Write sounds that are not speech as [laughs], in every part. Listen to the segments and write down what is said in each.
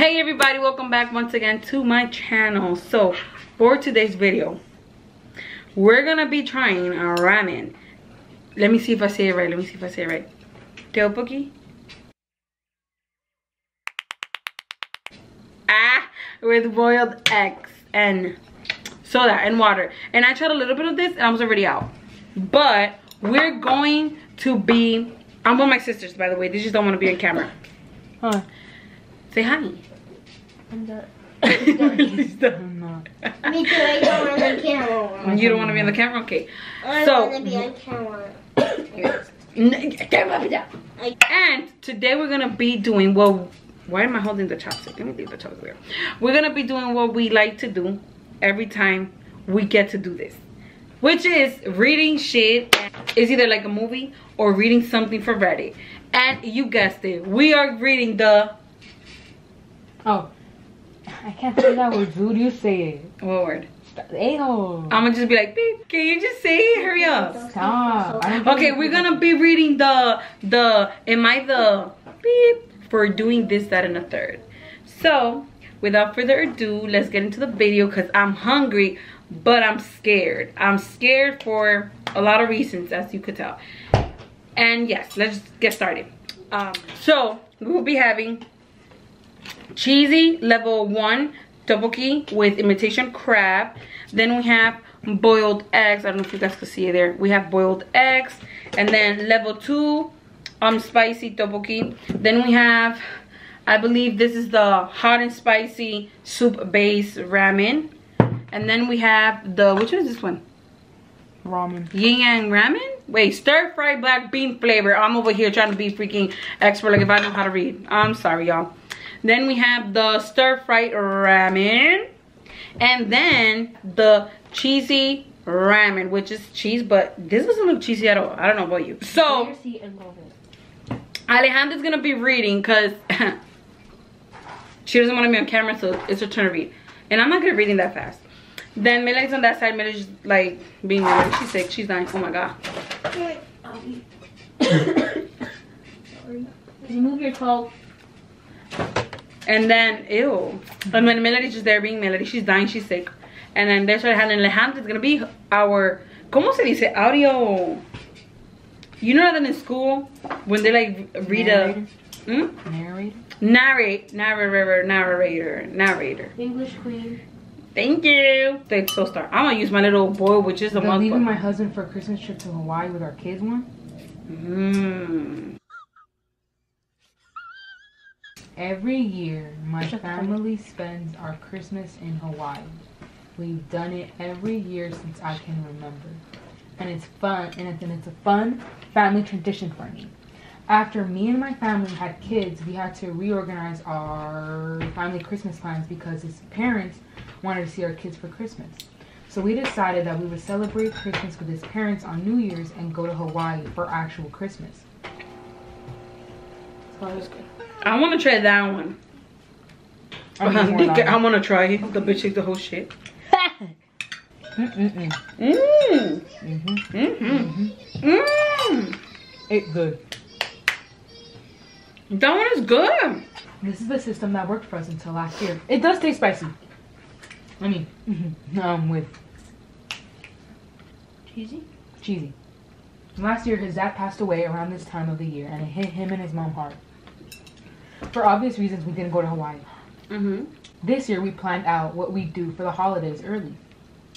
hey everybody. Welcome back once again to my channel. So for today's video we're gonna be trying a ramen. Let me see if i say it right. Let me see if i say it right. Tteokbokki ah with boiled eggs and soda and water. And i tried a little bit of this and i was already out. But we're going to be i'm with my sisters by the way. They just don't want to be on camera. Huh. Say hi I'm done. Listo. Me too, I don't want the camera. You don't want to be on the camera? Okay. I So- want to be on camera. And today we're going to be doing, well, why am I holding the chopstick? Let me leave the chopstick there. We're going to be doing what we like to do every time we get to do this. Which is reading shit. It's either like a movie or reading something for Reddit. And you guessed it. We are reading the... Oh, I can't say that word. Dude, you say it. What word? A-hole. I'm to just be like, beep. Can you just say it? Hurry up. Stop. Okay, we're gonna be reading the the am I the beep for doing this, that, and a third. So without further ado, let's get into the video because I'm hungry, but I'm scared. I'm scared for a lot of reasons, as you could tell. And yes, let's get started. Um, so we will be having cheesy level one tteokbokki with imitation crab. Then we have boiled eggs. I don't know if you guys can see it there. We have boiled eggs. And then level two um spicy tteokbokki. Then we have, I believe this is the hot and spicy soup base ramen. And then we have the, which one is this one? Ramen. Yin Yang Ramen? Wait, stir fried black bean flavor. I'm over here trying to be freaking expert like if I know how to read. I'm sorry, y'all. Then we have the stir fried ramen. And then the cheesy ramen, which is cheese, but this doesn't look cheesy at all. I don't know about you. So, Your seat and go ahead. Alejandra's gonna be reading because [laughs] she doesn't want to be on camera, so it's her turn to read. And I'm not gonna be reading that fast. Then Melody's on that side. Melody's like being Melody. She's sick. She's dying. Oh my god. Can you move your toe? And then, ew. And when Melody's just there being Melody, she's dying. She's sick. And then there's what happening. Alejandra's gonna be our, ¿cómo se dice? Audio. You know that in school when they like read Narrator. a, hmm? Narrator. narrate, narrator, narrator, narrator. English queen. Thank you. They so star. I'm gonna use my little boy, which is the The month. leaving my husband for a Christmas trip to Hawaii with our kids one. Mm. Every year, my family spends our Christmas in Hawaii. We've done it every year since I can remember. And it's fun, and it's, and it's a fun family tradition for me. After me and my family had kids, we had to reorganize our family Christmas plans because his parents wanted to see our kids for Christmas. So we decided that we would celebrate Christmas with his parents on New Year's and go to Hawaii for actual Christmas. Oh, that's good. I want to try that one. I mean, more than- I want to try it. The bitch ate the whole shit. Mm-mm-mm. Mmm. Mm-hmm. Mm-hmm. Mmm. It good. That one is good. This is the system that worked for us until last year. It does taste spicy. I mean, um, with Cheesy? cheesy. Last year, his dad passed away around this time of the year, and it hit him and his mom hard. For obvious reasons, we didn't go to Hawaii. Mm-hmm. This year, we planned out what we do for the holidays early.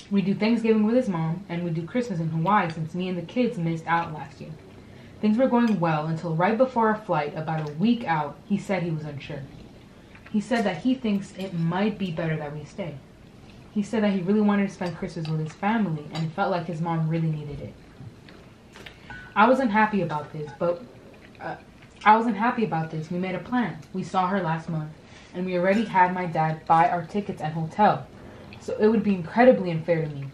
We do Thanksgiving with his mom, and we do Christmas in Hawaii since me and the kids missed out last year. Things were going well until right before our flight, about a week out, he said he was unsure. He said that he thinks it might be better that we stay. He said that he really wanted to spend Christmas with his family and felt like his mom really needed it. I wasn't happy about this, but uh, I wasn't happy about this. We made a plan. We saw her last month, and we already had my dad buy our tickets and hotel. So it would be incredibly unfair to me,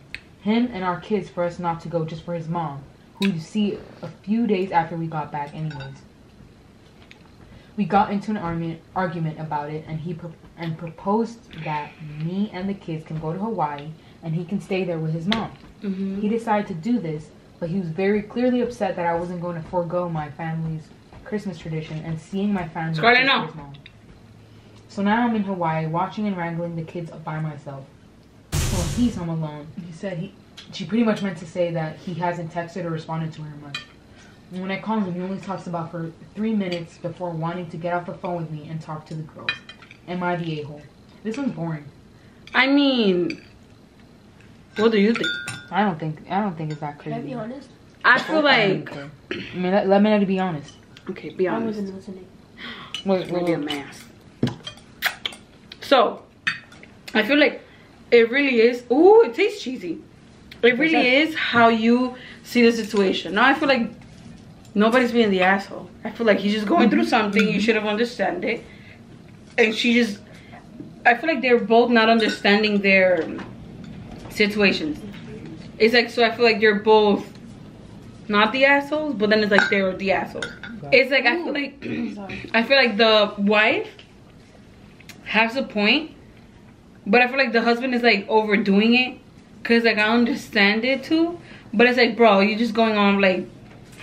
him and our kids, for us not to go just for his mom, who we'd see a few days after we got back, anyways. We got into an argument, argument about it, and he pro- and proposed that me and the kids can go to Hawaii and he can stay there with his mom. Mm-hmm. He decided to do this, but he was very clearly upset that I wasn't going to forego my family's Christmas tradition and seeing my family Scarlett, kiss no. his. So now I'm in Hawaii watching and wrangling the kids by myself. Well, he's home alone. He said he. She pretty much meant to say that he hasn't texted or responded to her much. And when I call him, he only talks about for three minutes before wanting to get off the phone with me and talk to the girls. Am I the a-hole? This one's boring. I mean, what do you think? I don't think I don't think it's that Can I crazy. be honest? I feel like I mean, let, let me know to be honest. Okay, be I honest. wasn't listening. Wait, Maybe a mask. So, I feel like it really is. Ooh, it tastes cheesy. It really is how you see the situation. Now I feel like nobody's being the asshole. I feel like he's just going through something. You should have understood it, and she just. I feel like they're both not understanding their situations. It's like so. I feel like you're both not the assholes, but then it's like they're the assholes. It's like I feel like [clears throat] I feel like the wife has a point, but I feel like the husband is like overdoing it. Cause like I understand it too, but it's like, bro, you're just going on like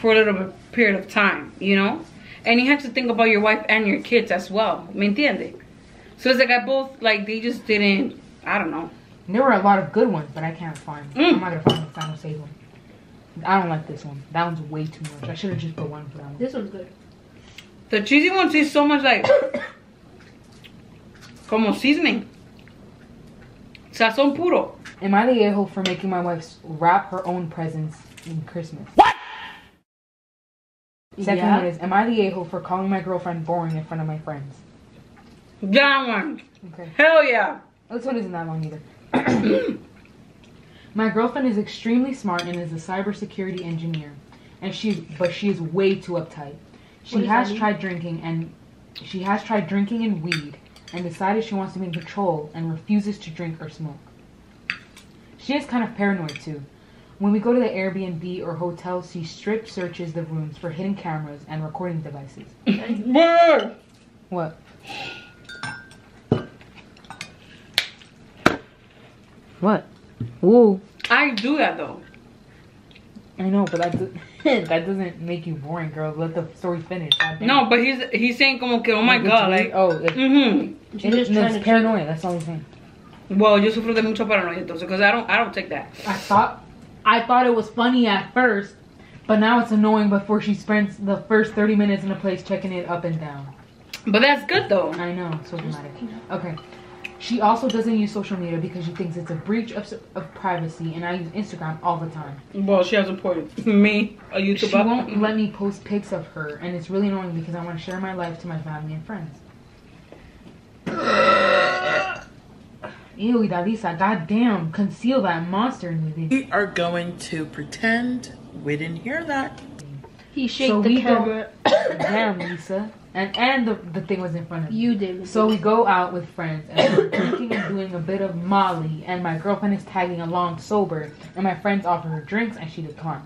for a little bit period of time, you know? And you have to think about your wife and your kids as well. ¿Me entiende? So it's like I both like they just didn't. I don't know. There were a lot of good ones, but I can't find. Mm. I'm not gonna find them. 'cause I don't save them. I don't like this one. That one's way too much. I should have just put one for that one. This one's good. The cheesy one tastes so much like [coughs] como seasoning. Sazón puro. Am I the a-hole for making my wife wrap her own presents in Christmas? What? Second Yeah. one is, am I the a-hole for calling my girlfriend boring in front of my friends? That one. Okay. Hell yeah. This one isn't that long either. [coughs] my girlfriend is extremely smart and is a cybersecurity engineer, and she's but she is way too uptight. She has tried drinking and she has tried drinking and weed and decided she wants to be in control and refuses to drink or smoke. She is kind of paranoid too. When we go to the Airbnb or hotel, she strip searches the rooms for hidden cameras and recording devices. Word. What? What? Ooh. I do that though. I know, but that, do- [laughs] that doesn't make you boring, girl. Let the story finish. No, but he's he's saying como que oh my it's god, like oh, it, mm-hmm. She's just trying it's to paranoia. That's all I'm saying. Well, yo sufro de mucho paranoia entonces, because I don't I don't take that. I thought, I thought it was funny at first, but now it's annoying. Before she spends the first thirty minutes in a place checking it up and down. But that's good though. I know, so dramatic. Okay. She also doesn't use social media because she thinks it's a breach of, of privacy, and I use Instagram all the time. Well, she has a point. [laughs] Me, a She YouTuber. won't let me post pics of her, and it's really annoying because I want to share my life to my family and friends. Ew, Dalisa, goddamn, conceal that monster in me. We are going to pretend we didn't hear that. He shake So the we go- camera. [coughs] Damn, Lisa. And and the, the thing was in front of me. You did. So we go out with friends and we're drinking and doing a bit of Molly, and my girlfriend is tagging along sober, and my friends offer her drinks and she declines.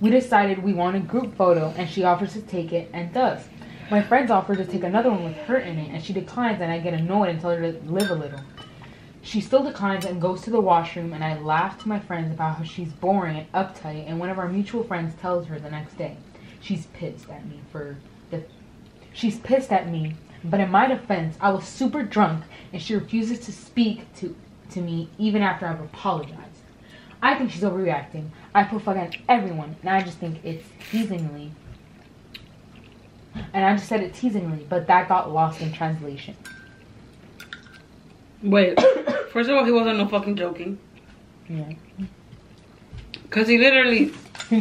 We decided we want a group photo, and she offers to take it and does. My friends offer to take another one with her in it, and she declines, and I get annoyed and tell her to live a little. She still declines and goes to the washroom, and I laugh to my friends about how she's boring and uptight, and one of our mutual friends tells her the next day. She's pissed at me for. She's pissed at me, but in my defense, I was super drunk, and she refuses to speak to to me even after I've apologized. I think she's overreacting. I put fuck on everyone, and I just think it's teasingly. And I just said it teasingly, but that got lost in translation. Wait. [coughs] First of all, he wasn't no fucking joking. Yeah. Cause he literally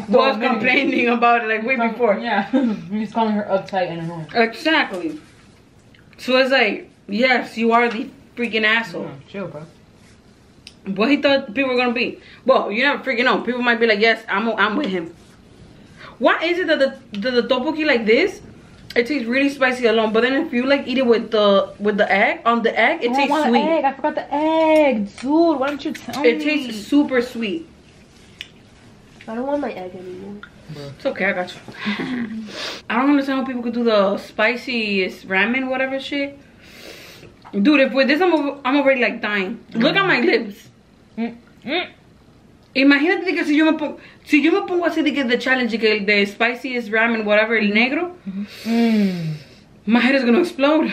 was complaining about it like way before. Yeah. [laughs] He's calling her uptight and annoying. Exactly. So it's like, yes, you are the freaking asshole. Yeah, chill, bro. What he thought people were gonna be. Well, you never freaking know. People might be like, yes, I'm I'm with him. Why is it that the the, the tteokbokki like this? It tastes really spicy alone, but then if you like eat it with the with the egg on the egg, it Oh, I tastes want sweet. Egg. I forgot the egg, dude. Why don't you tell me? It tastes super sweet. I don't want my egg anymore. It's okay, I got you. [laughs] I don't understand how people could do the spiciest ramen, whatever shit. Dude, if with this I'm, over- I'm already like dying. Look at my lips. Mm, mm. Imagínate de que si yo me pongo, si yo me pongo así de que the challenge, de que el de spiciest ramen, whatever, el negro, Mm. my head is gonna explode.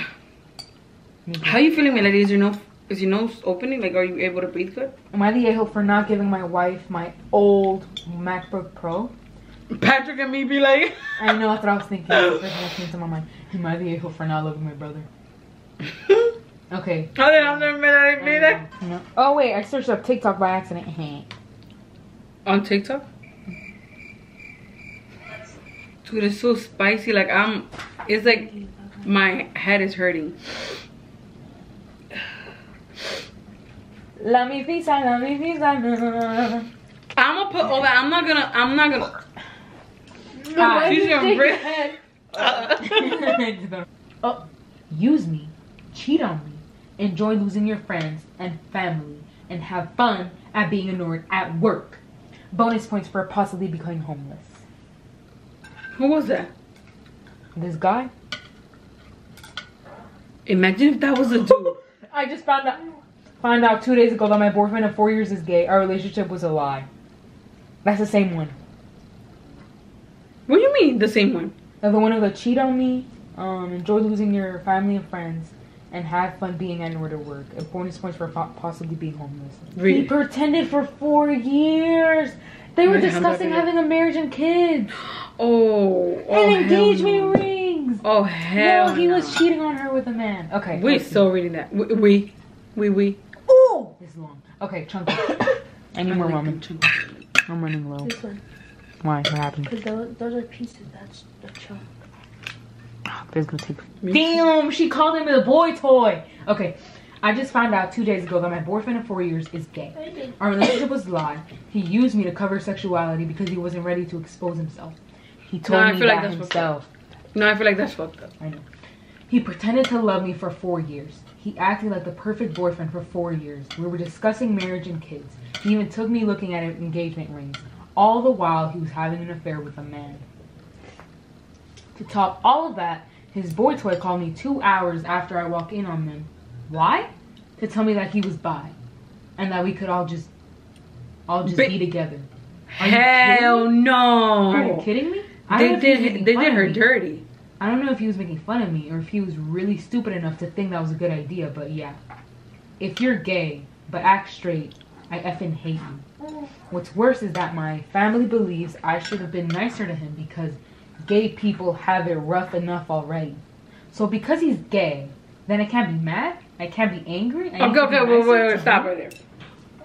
Me too. How you feeling, Melody? Is your nose is your nose opening? Like, are you able to breathe good? Am I the a-hole for not giving my wife my old MacBook Pro? Patrick and me be like, I know that's what I was thinking. [laughs] That's the first thing that came to my mind. Am I the a-hole for not loving my brother? [laughs] Okay. how did I never Melody be like No. Oh wait, I searched up TikTok by accident. [laughs] on TikTok? Dude, it's so spicy. Like I'm, it's like my head is hurting. Mi pizza, la mi pizza. no. I'm gonna put all that. I'm not gonna. I'm not gonna. Ah, She's gonna break- your head. [laughs] oh, use me, cheat on me, enjoy losing your friends and family, and have fun at being ignored at work. Bonus points for possibly becoming homeless. Who was that? This guy, Imagine if that was a dude. [laughs] I just found out found out two days ago that my boyfriend of four years is gay. Our relationship was a lie. That's the same one. What do you mean the same one? Now, the one who would cheat on me, um, enjoy losing your family and friends, and have fun being anywhere to work. And bonus points for po- possibly being homeless. Read He pretended for four years. They were discussing having a marriage and kids [gasps] Oh, oh and engagement no. rings. Oh hell no, he no. was cheating on her with a man. Okay. We so reading that. We we we. we. Ooh, it's long. Okay, chunky. [coughs] I need more like ramen. them. I'm running low. This one. Why? What happened? Because those, those are pieces. That's the chunk. There's gonna take. Damn, she called him a boy toy. Okay, I just found out two days ago that my boyfriend of four years is gay. Our relationship was a lie. He used me to cover sexuality because he wasn't ready to expose himself. He told I me feel like that's fucked himself. No, I feel like that's fucked up. I know. He pretended to love me for four years. He acted like the perfect boyfriend for four years. We were discussing marriage and kids. He even took me looking at engagement rings. All the while, he was having an affair with a man. To top all of that, his boy toy called me two hours after I walked in on them. Why? To tell me that he was bi, and that we could all just, all just Ba- be together. Are Hell no. Are you kidding me? I They don't know if he was did. They did her me. dirty. I don't know if he was making fun of me or if he was really stupid enough to think that was a good idea, but yeah. If you're gay, but act straight, I effing hate you. What's worse is that my family believes I should have been nicer to him because gay people have it rough enough already. So because he's gay, then I can't be mad, I can't be angry. I Okay, okay, wait, wait, wait, stop right there.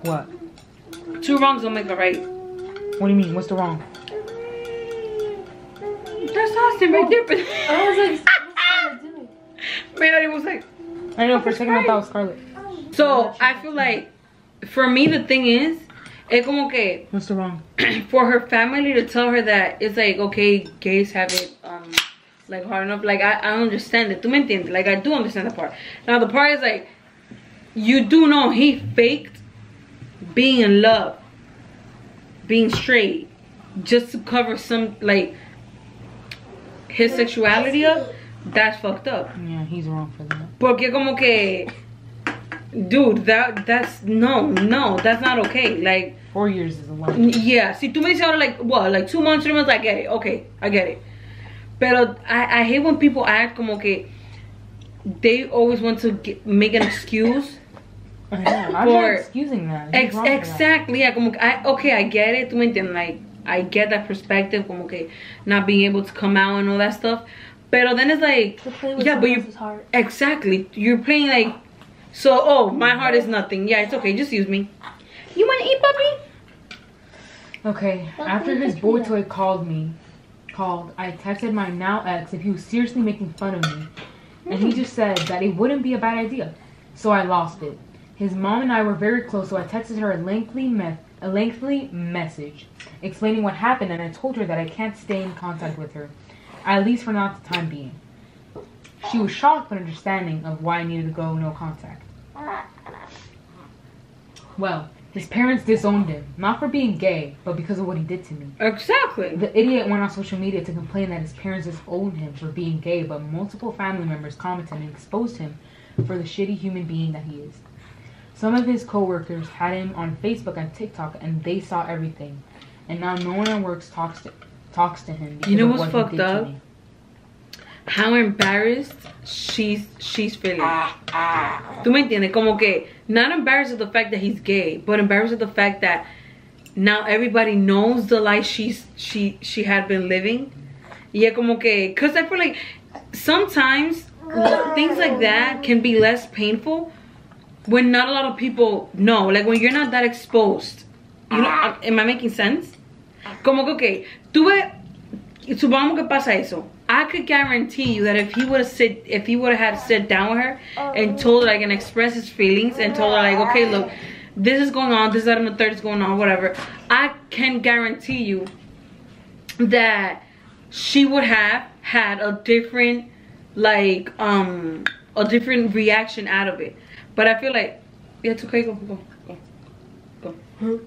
What? Two wrongs don't make a right. What do you mean? What's the wrong? That's Austin right there. But I was like, what's that doing? man, it was like. I know for a second I thought it was Scarlet. So I feel like, for me, the thing is, es como que What's the wrong? [clears throat] for her family to tell her that it's like okay, gays have it um like hard enough. Like I, I understand it. Tú me entiendes? Like I do understand the part. Now the part is like, you do know he faked being in love, being straight, just to cover some like his sexuality up. That's fucked up. Yeah, he's wrong for that. Porque como que, dude, that that's no, no, that's not okay. Like. Four years is a lot. Yeah, si tú me dices ahora like what, like two months, three months, I get it. Okay, I get it. Pero I, I hate when people act como que they always want to get, make an excuse. I know. I'm not For- excusing that. Ex- for that. exactly, yeah, como I, okay, I get it. Tú me entiendes? Like I get that perspective, como que not being able to come out and all that stuff. Pero then it's like, To play with Yeah, but you- exactly, you're playing like, so oh, my heart is nothing. Yeah, it's okay, just use me. You wanna eat, puppy? Okay, Well, after please his boy toy called me, called, I texted my now ex if he was seriously making fun of me, and he just said that it wouldn't be a bad idea. So I lost it. His mom and I were very close, so I texted her a lengthy me- a lengthy message explaining what happened, and I told her that I can't stay in contact with her, at least for not the time being. She was shocked but understanding of why I needed to go no contact. Well, his parents disowned him, not for being gay, but because of what he did to me. Exactly. The idiot went on social media to complain that his parents disowned him for being gay, but multiple family members commented and exposed him for the shitty human being that he is. Some of his coworkers had him on Facebook and TikTok, and they saw everything. And now no one at work talks to talks to him. You know what's what fucked up? how embarrassed she's she's feeling. Ah, ah. ¿Tú me entiendes? Como que not embarrassed of the fact that he's gay, but embarrassed of the fact that now everybody knows the life she's she she had been living. Yeah, como que cuz I feel like sometimes things like that can be less painful when not a lot of people know. Like when you're not that exposed. You know, am I making sense? Como que, okay, tuve, supongamos que pasa eso. I could guarantee you that if he would have sit, if he would have had sit down with her and told her like and express his feelings and told her like, okay, look, this is going on, this, that, and the third is going on, whatever. I can guarantee you that she would have had a different, like, um, a different reaction out of it. But I feel like, yeah, it's okay, go, go, go, go.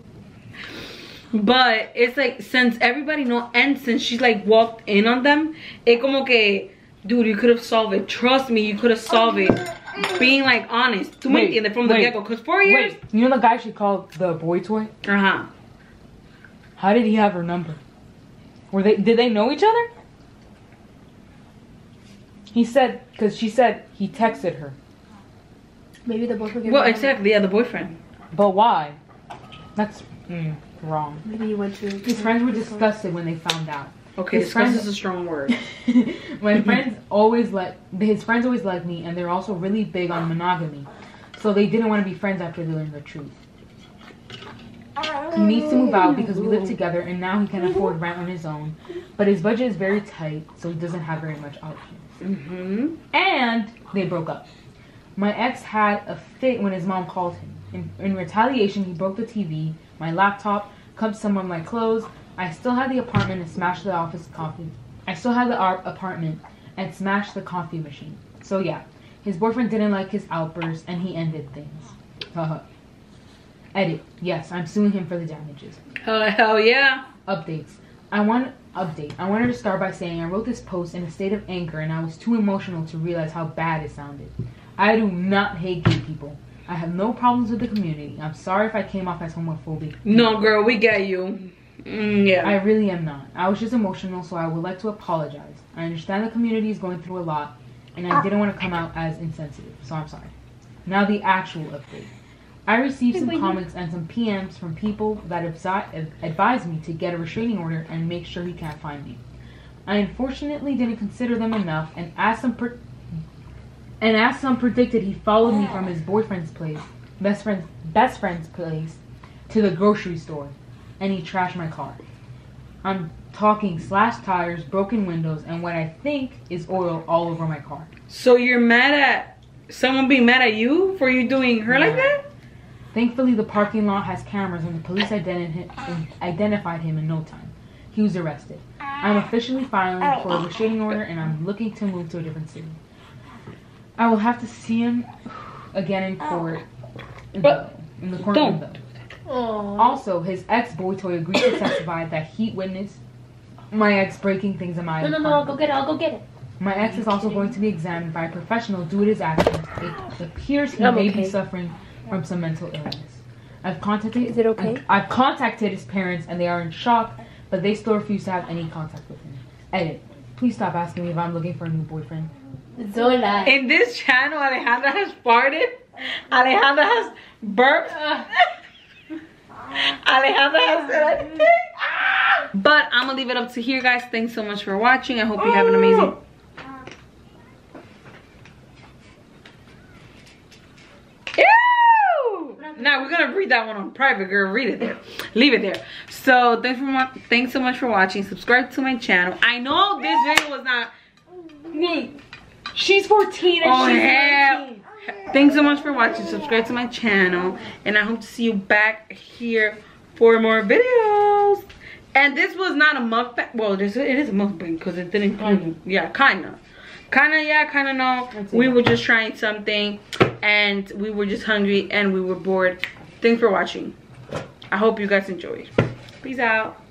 But it's like since everybody know and since she's like walked in on them, it como que, dude, you could have solved it. Trust me, you could have solved it. Being like honest. Tú me Wait, entiendes from the wait, get go. Cause four years. Wait, you know the guy she called the boy toy? Uh huh. How did he have her number? Were they did they know each other? He said because she said he texted her. Maybe the boyfriend. Well, exactly. Yeah, the boyfriend. But why? That's mm, wrong. Maybe he went to. His friends were disgusted when they found out. Okay, His friends- is a strong word. [laughs] My friends always like his friends always like me, and they're also really big on monogamy. So they didn't want to be friends after they learned the truth. He needs to move out because we live together, and now he can afford rent on his own. But his budget is very tight, so he doesn't have very much options. Mm-hmm. And they broke up. My ex had a fit when his mom called him. In, in retaliation, he broke the TV, my laptop, cut some of my clothes. I still had the apartment and smashed the office coffee. I still had the ar- apartment and smashed the coffee machine. So yeah, his boyfriend didn't like his outbursts and he ended things. Haha. Edit. Yes, I'm suing him for the damages. Hell, hell yeah. Updates. I want update. I wanted to start by saying I wrote this post in a state of anger and I was too emotional to realize how bad it sounded. I do not hate gay people. I have no problems with the community. I'm sorry if I came off as homophobic. No, girl, we get you. Mm, yeah. I really am not. I was just emotional, so I would like to apologize. I understand the community is going through a lot, and I didn't want to come out as insensitive, so I'm sorry. Now the actual update. I received some comments and some PMs from people that advi- advised me to get a restraining order and make sure he can't find me. I unfortunately didn't consider them enough, and as some per- and as some predicted, he followed me from his boyfriend's place, best friend's best friend's place, to the grocery store, and he trashed my car. I'm talking slashed tires, broken windows, and what I think is oil all over my car. so you're mad at someone being mad at you for you doing her like that? Thankfully, the parking lot has cameras, and the police identi- identified him in no time. He was arrested. I'm ah. officially filing oh. for a restraining order, and I'm looking to move to a different city. I will have to see him again in court. But- though, in the court don't. though. Aww. Also, his ex boy toy agreed to [coughs] testify that he witnessed my ex breaking things in my No, no, no. I'll go get it. I'll go get it. My ex is also going to be examined by a professional due to his actions. It appears he I'm may okay. be suffering from some mental illness. I've contacted. Is it okay? I've, I've contacted his parents, and they are in shock, but they still refuse to have any contact with him. Edit. Please stop asking me if I'm looking for a new boyfriend. Zola. In this channel, Alejandra has farted. Alejandra has burped. [laughs] Alejandra has said, I. But I'm gonna leave it up to here, guys. Thanks so much for watching. I hope you have an amazing. Now we're gonna read that one on private, girl. Read it there. Leave it there. So thanks for thanks so much for watching. Subscribe to my channel. I know this video was not Wait. She's 14 and Oh, she's hell. 19. Thanks so much for watching. Subscribe to my channel. And I hope to see you back here for more videos. And this was not a mukbang. Well, this it is a mukbang because it didn't. Kinda. Yeah, kind of. Kind of, yeah, kind of no. We were just trying something and we were just hungry and we were bored. Thanks for watching. I hope you guys enjoyed. Peace out.